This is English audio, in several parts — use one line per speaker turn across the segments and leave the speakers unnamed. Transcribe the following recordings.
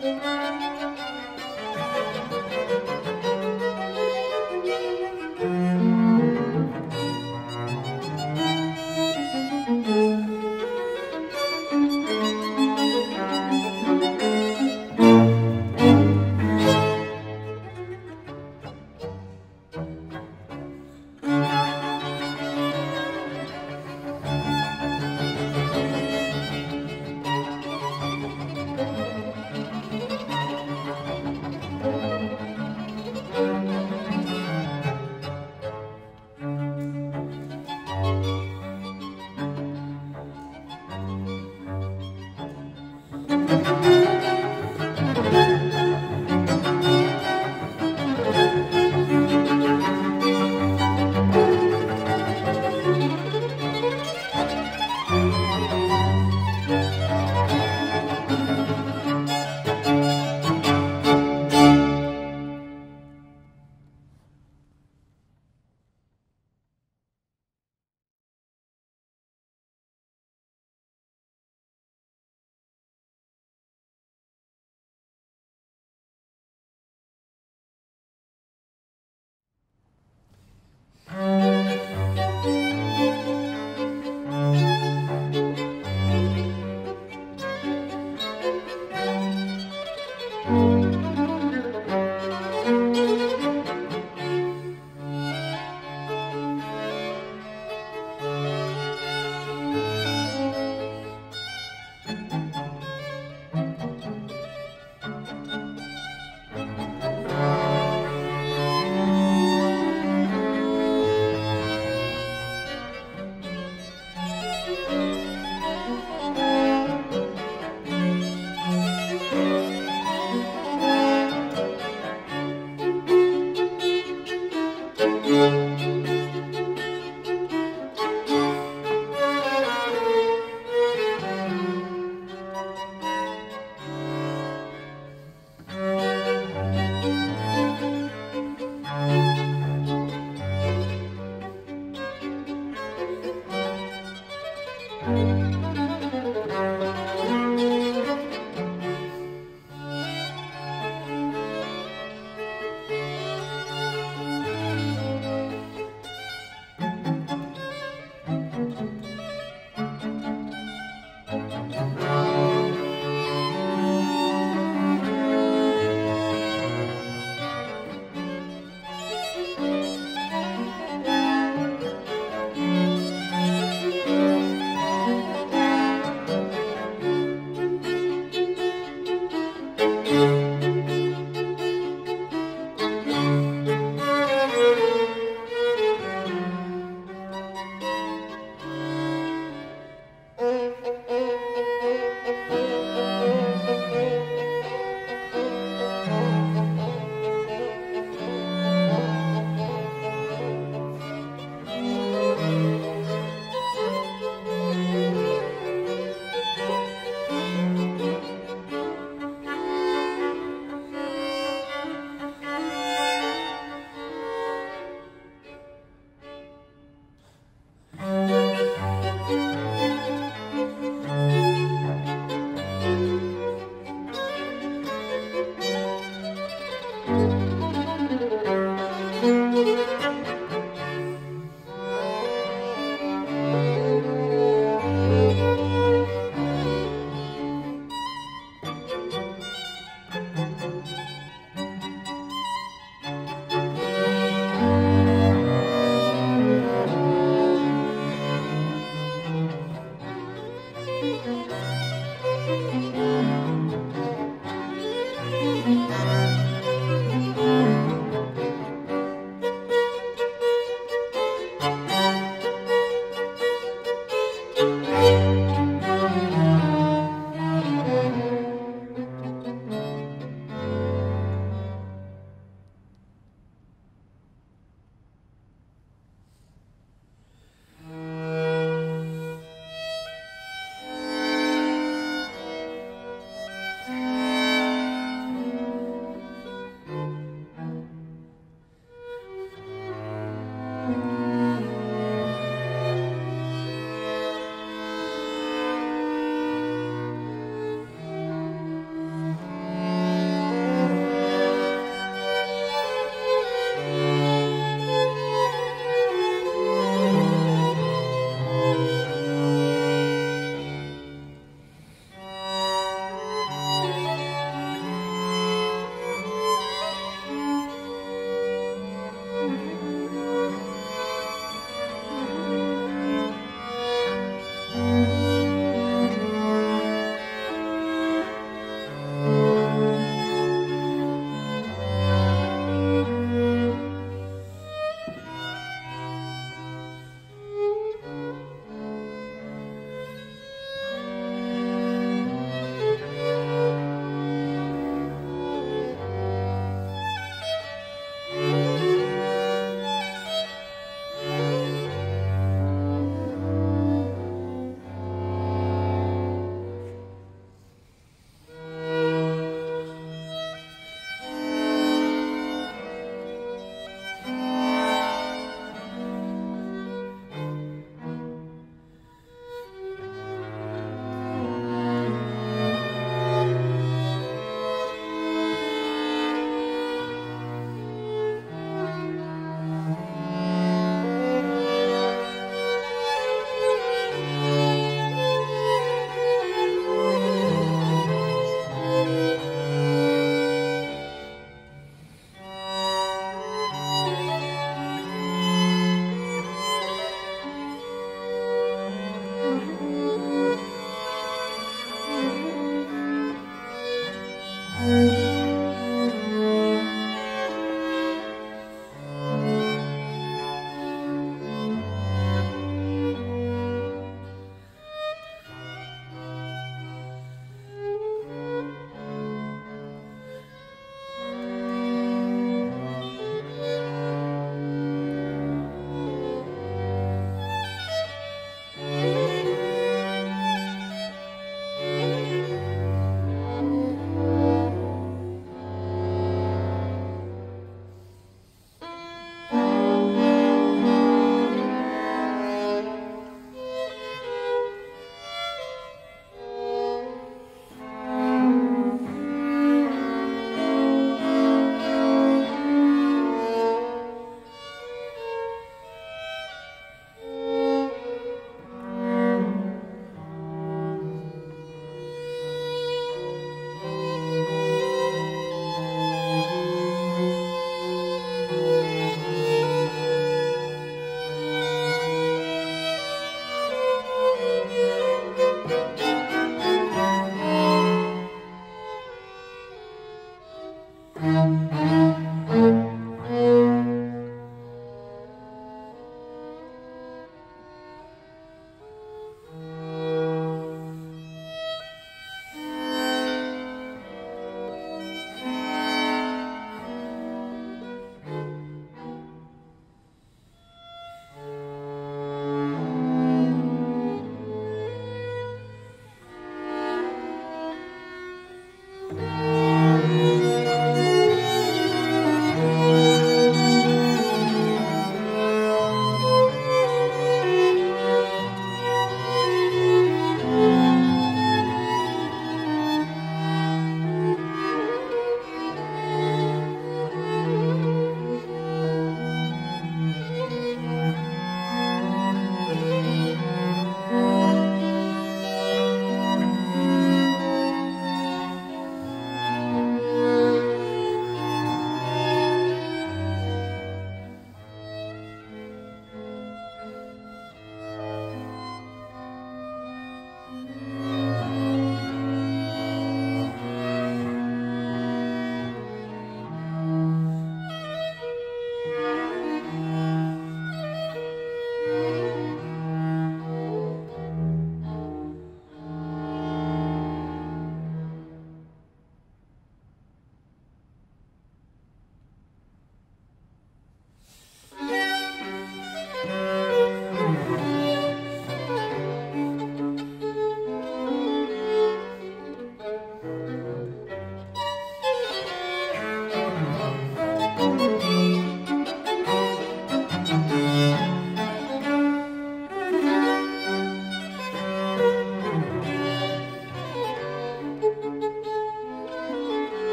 Thank you.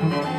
Thank you.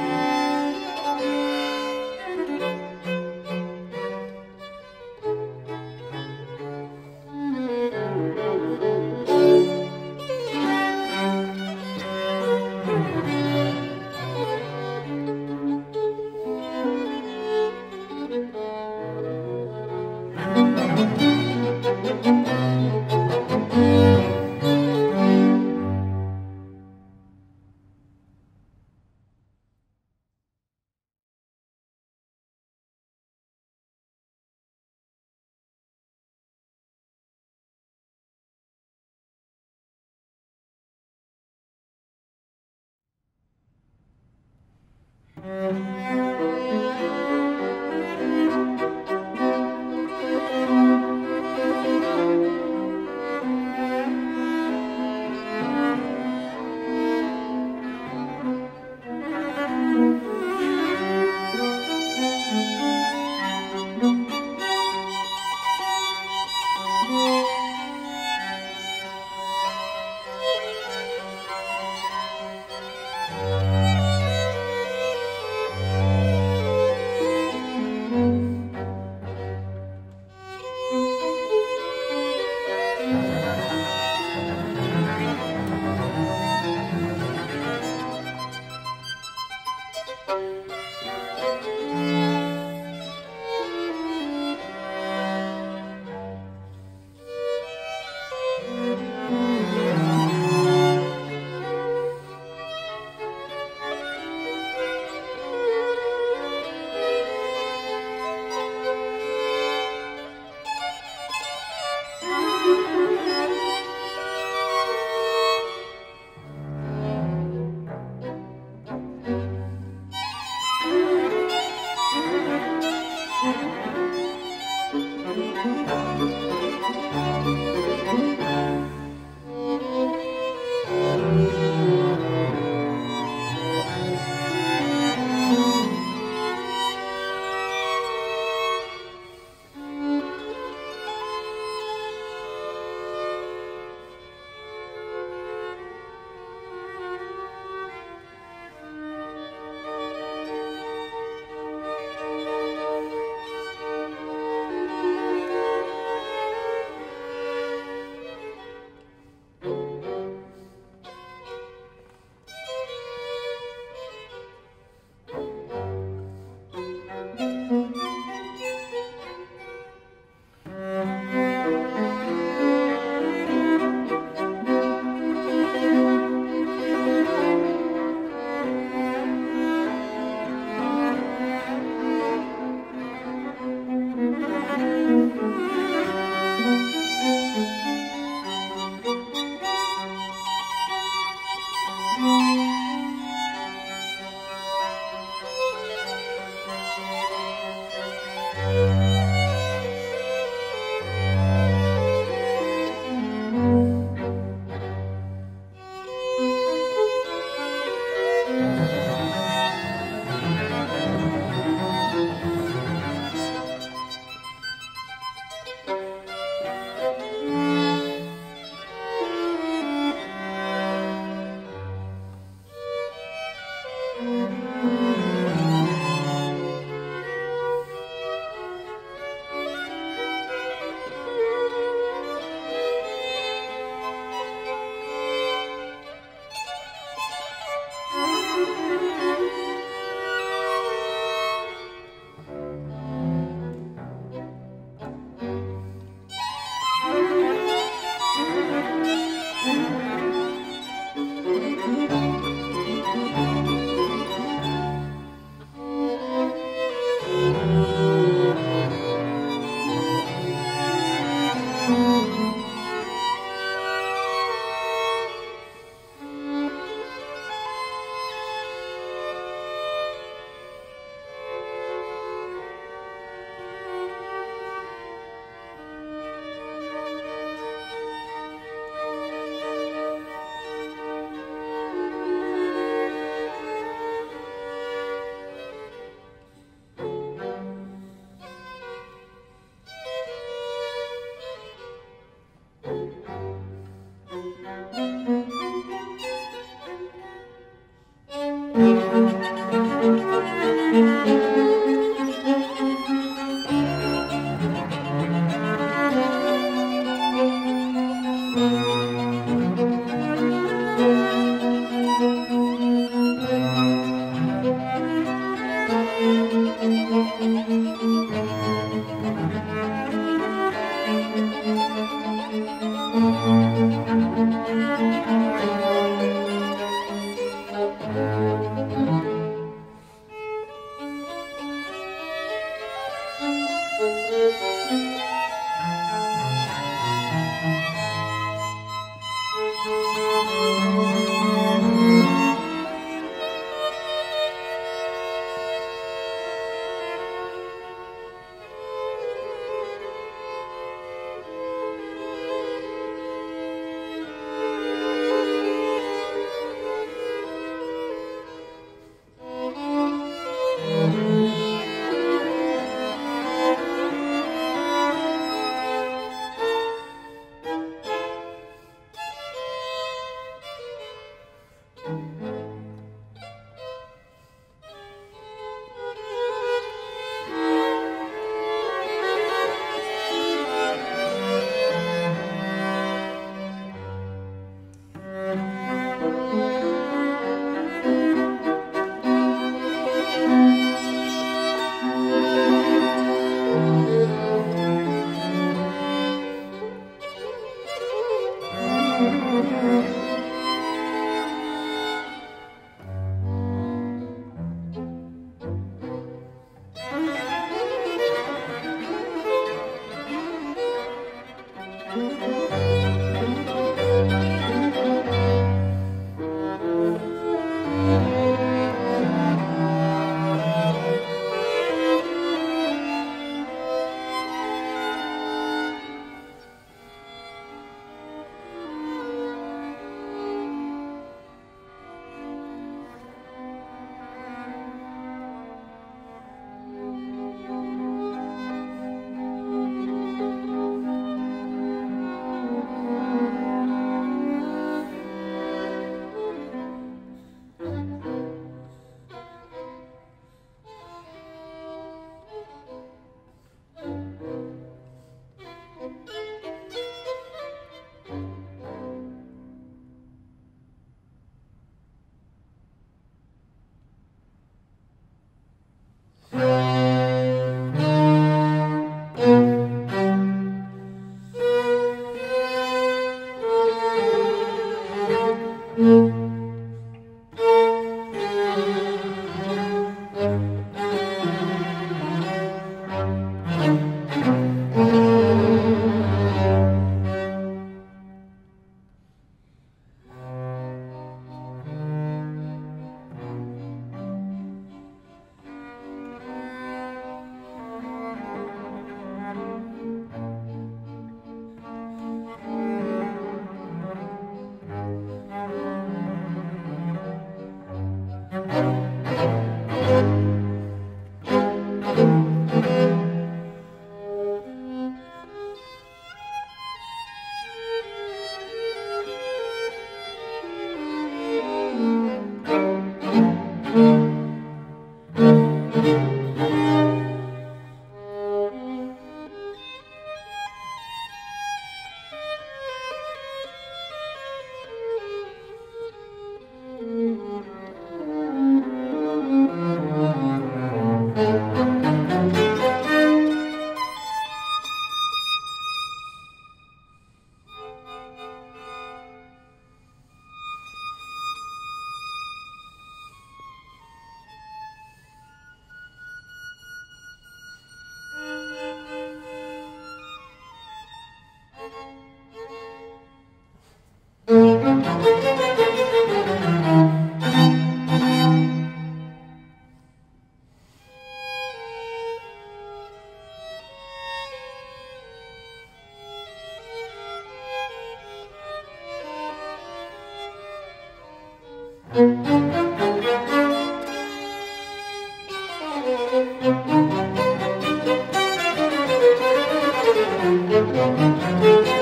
Música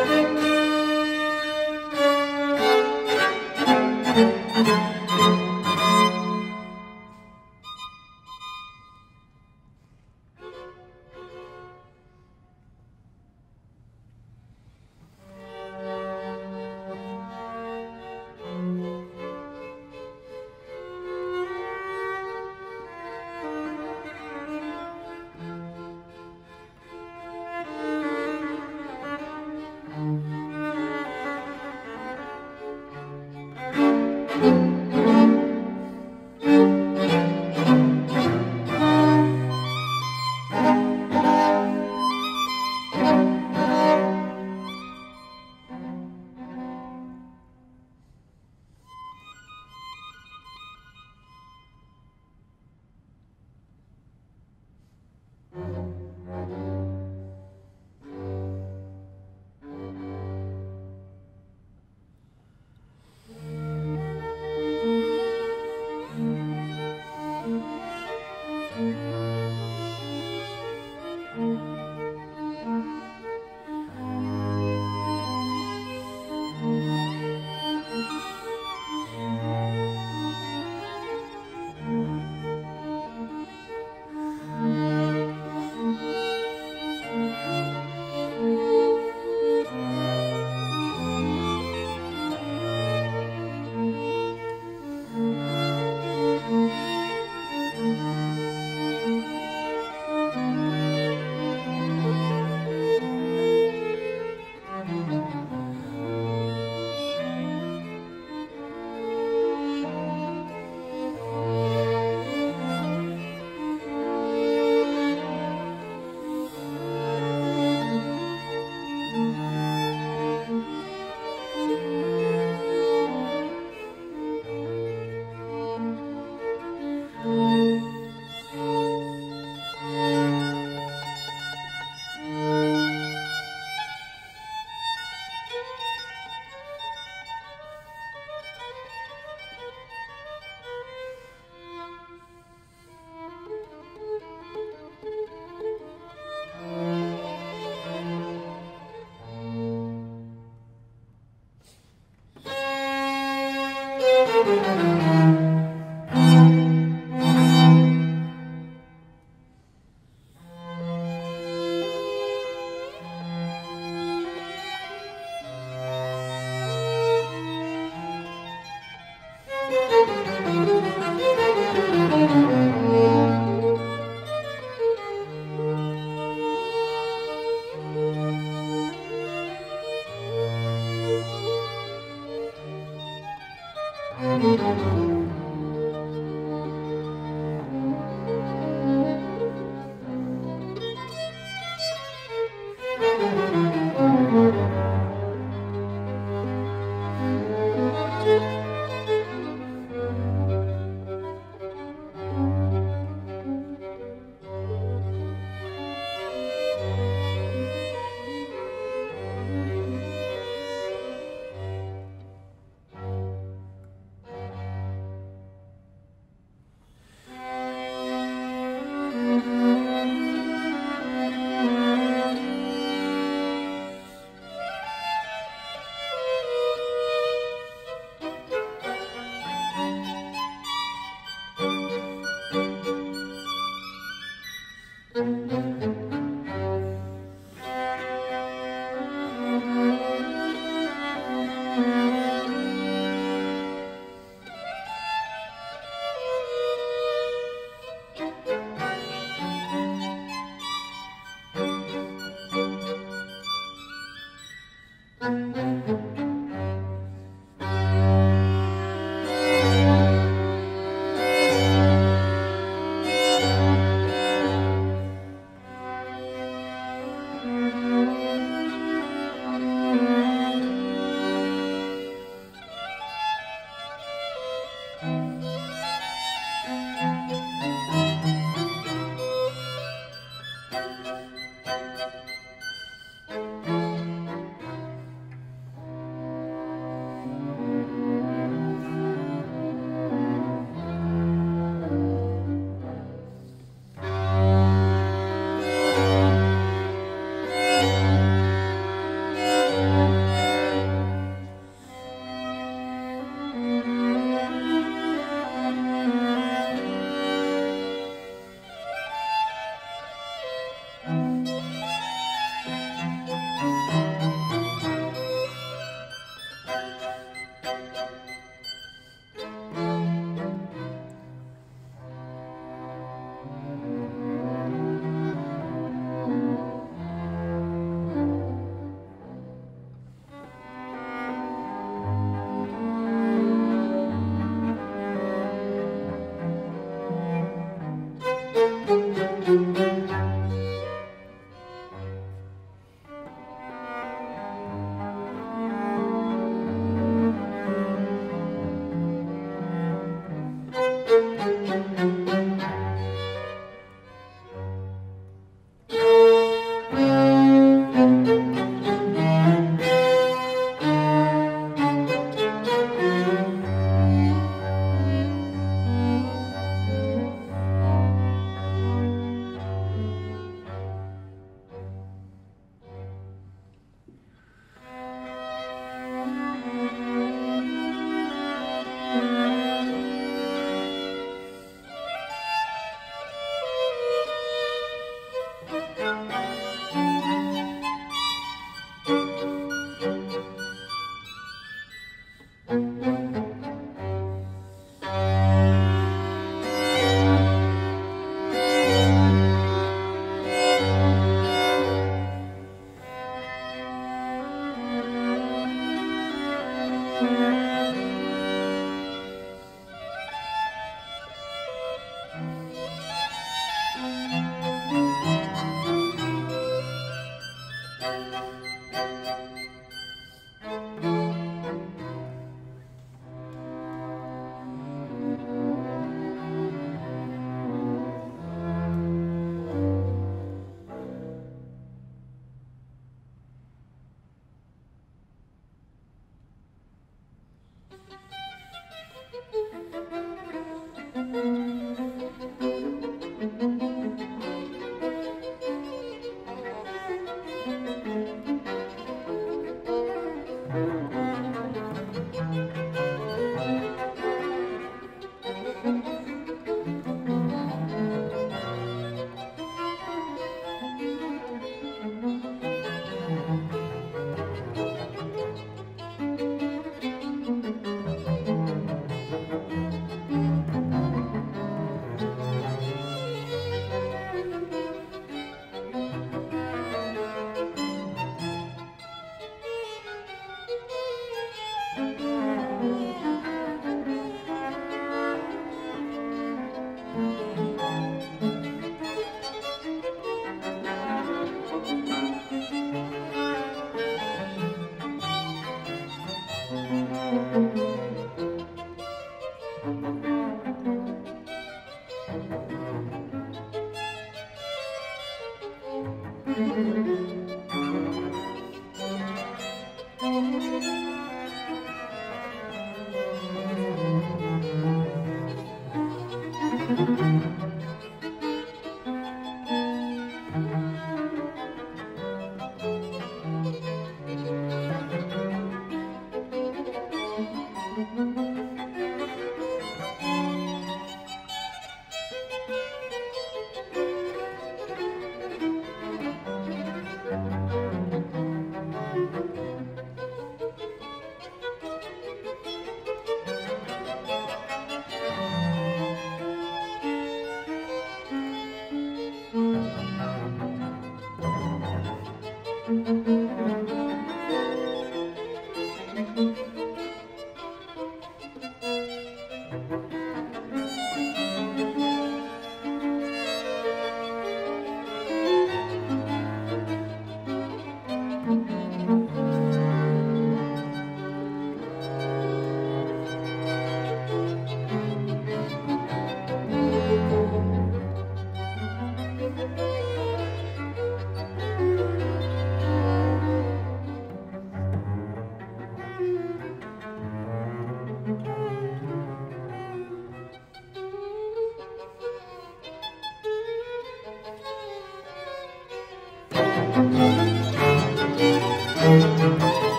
thank you